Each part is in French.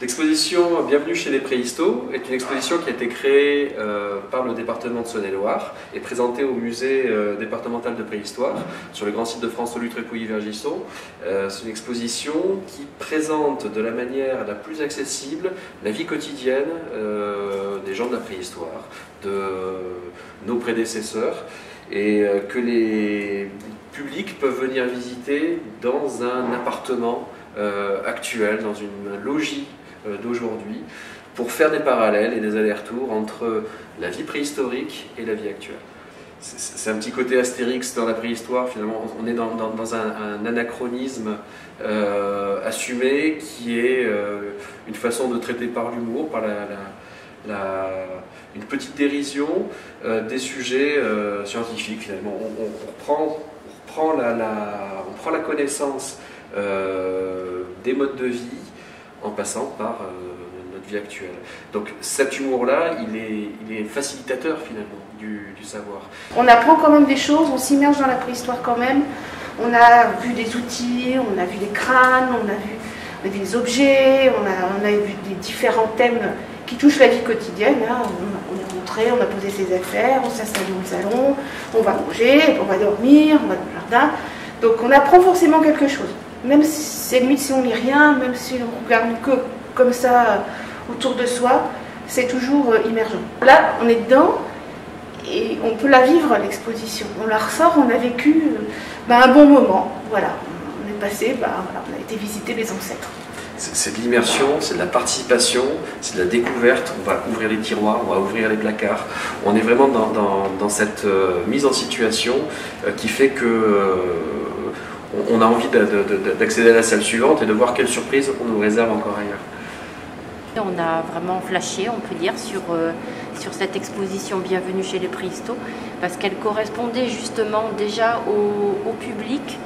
L'exposition Bienvenue chez les Préhistos est une exposition qui a été créée euh, par le département de Saône-et-Loire et présentée au musée euh, départemental de préhistoire sur le grand site de France Solutre et vergisson euh, C'est une exposition qui présente de la manière la plus accessible la vie quotidienne des gens de la préhistoire, de nos prédécesseurs et que les publics peuvent venir visiter dans un appartement actuel, dans une logis d'aujourd'hui pour faire des parallèles et des allers-retours entre la vie préhistorique et la vie actuelle. C'est un petit côté astérix dans la préhistoire, finalement, on est dans, un, anachronisme euh, assumé qui est euh, une façon de traiter par l'humour, par la, une petite dérision des sujets scientifiques finalement. On, reprend, on, reprend la, on prend la connaissance des modes de vie, en passant par euh, notre vie actuelle. Donc cet humour-là, il est, il est, facilitateur finalement du, savoir. On apprend quand même des choses, on s'immerge dans la préhistoire quand même. On a vu des outils, on a vu des crânes, on a vu des objets, on a, on a vu des différents thèmes qui touchent la vie quotidienne. Hein. On, est rentré, on a posé ses affaires, on s'installe dans le salon, on va manger, on va dormir, on va dans le jardin. Donc on apprend forcément quelque chose même si limite si on lit rien, même si on regarde que comme ça euh, autour de soi, c'est toujours euh, immergent. Là, on est dedans et on peut la vivre l'exposition. On la ressort, on a vécu euh, bah, un bon moment. Voilà, on est passé, bah, on a été visiter les ancêtres. C'est de l'immersion, c'est de la participation, c'est de la découverte. On va ouvrir les tiroirs, on va ouvrir les placards. On est vraiment dans, cette mise en situation qui fait que on a envie d'accéder à la salle suivante et de voir quelle surprise on nous réserve encore ailleurs. On a vraiment flashé, on peut dire, sur, euh, cette exposition Bienvenue chez les Préhistos, parce qu'elle correspondait justement déjà au, public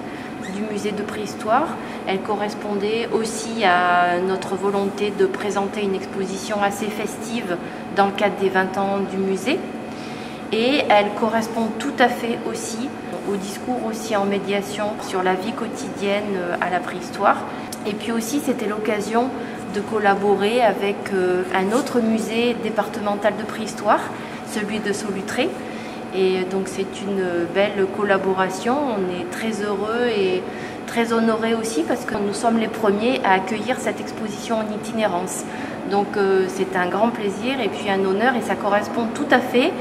du musée de préhistoire. Elle correspondait aussi à notre volonté de présenter une exposition assez festive dans le cadre des 20 ans du musée. Et elle correspond tout à fait aussi au discours aussi en médiation sur la vie quotidienne euh, à la préhistoire. Et puis aussi, c'était l'occasion de collaborer avec euh, un autre musée départemental de préhistoire, celui de Solutré. Et donc c'est une belle collaboration. On est très heureux et très honorés aussi parce que nous sommes les premiers à accueillir cette exposition en itinérance. Donc euh, c'est un grand plaisir et puis un honneur et ça correspond tout à fait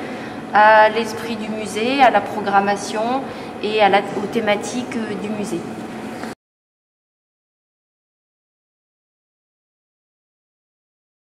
à l'esprit du musée, à la programmation et à la, aux thématiques du musée.